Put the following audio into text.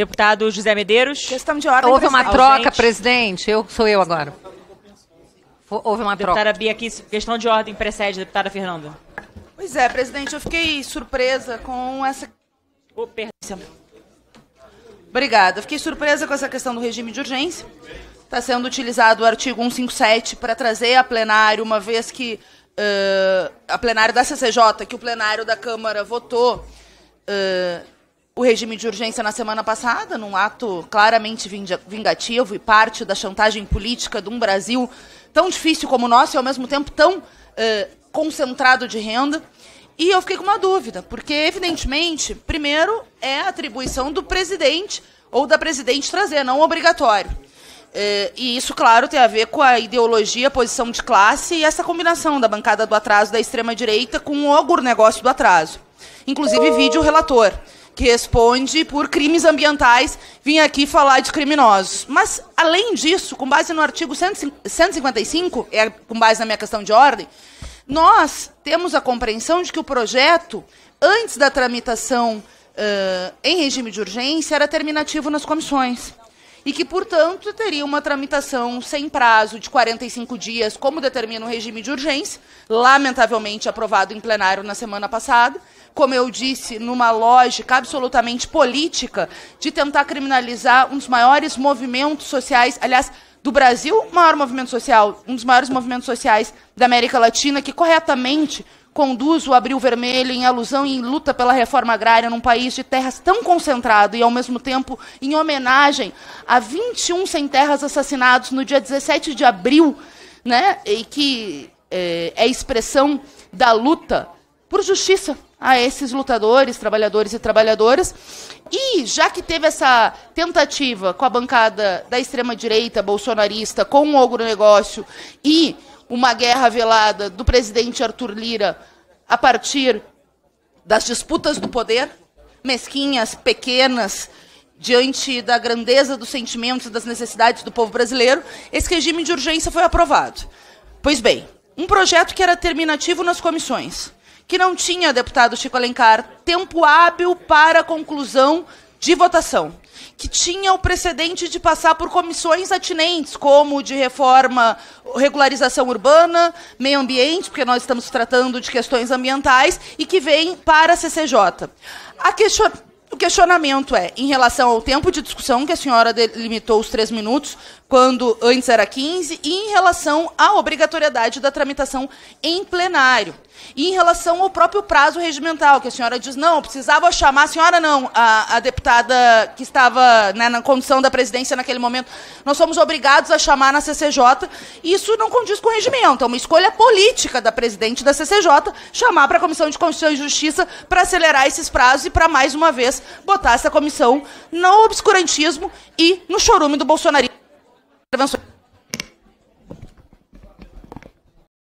Deputado José Medeiros. Questão de ordem. Houve uma presidente. troca, Ausente. presidente. Eu sou eu agora. Houve uma troca. Deputada Bia Kiss, questão de ordem precede, deputada Fernanda. Pois é, presidente, eu fiquei surpresa com essa. Oh, perdão. Obrigada. Eu Fiquei surpresa com essa questão do regime de urgência. Está sendo utilizado o artigo 157 para trazer a plenário, uma vez que ãh, a plenário da CCJ, que o plenário da Câmara votou ãh, o regime de urgência na semana passada, num ato claramente vinga- vingativo e parte da chantagem política de um Brasil tão difícil como o nosso e, ao mesmo tempo, tão ãh, concentrado de renda. E eu fiquei com uma dúvida, porque, evidentemente, primeiro é a atribuição do presidente ou da presidente trazer, não obrigatório. É, e isso, claro, tem a ver com a ideologia, posição de classe e essa combinação da bancada do atraso da extrema-direita com o agronegócio do atraso. Inclusive, vídeo relator, que responde por crimes ambientais, vim aqui falar de criminosos. Mas, além disso, com base no artigo 155, é com base na minha questão de ordem, nós temos a compreensão de que o projeto, antes da tramitação ãh, em regime de urgência, era terminativo nas comissões. E que, portanto, teria uma tramitação sem prazo de 45 dias, como determina o regime de urgência, lamentavelmente aprovado em plenário na semana passada. Como eu disse, numa lógica absolutamente política de tentar criminalizar um dos maiores movimentos sociais, aliás, do Brasil, o maior movimento social, um dos maiores movimentos sociais da América Latina, que corretamente conduz o Abril Vermelho em alusão e em luta pela reforma agrária num país de terras tão concentrado e, ao mesmo tempo, em homenagem a 21 sem terras assassinados no dia 17 de abril, né, e que é, é expressão da luta por justiça a esses lutadores, trabalhadores e trabalhadoras. E já que teve essa tentativa com a bancada da extrema-direita bolsonarista, com o agronegócio e uma guerra velada do presidente Arthur Lira a partir das disputas do poder, mesquinhas, pequenas, diante da grandeza dos sentimentos e das necessidades do povo brasileiro, esse regime de urgência foi aprovado. Pois bem, um projeto que era terminativo nas comissões, que não tinha, deputado Chico Alencar, tempo hábil para conclusão de votação, que tinha o precedente de passar por comissões atinentes, como de reforma, regularização urbana, meio ambiente, porque nós estamos tratando de questões ambientais, e que vem para a CCJ. A question- O questionamento é, em relação ao tempo de discussão, que a senhora delimitou os três minutos, quando antes era 15, e em relação à obrigatoriedade da tramitação em plenário. E em relação ao próprio prazo regimental, que a senhora diz, não, precisava chamar, a senhora não, a, a deputada que estava né, na condição da presidência naquele momento, nós somos obrigados a chamar na CCJ, isso não condiz com o regimento, é uma escolha política da presidente da CCJ chamar para a Comissão de Constituição e Justiça para acelerar esses prazos e para, mais uma vez, botar essa comissão no obscurantismo e no chorume do bolsonarismo.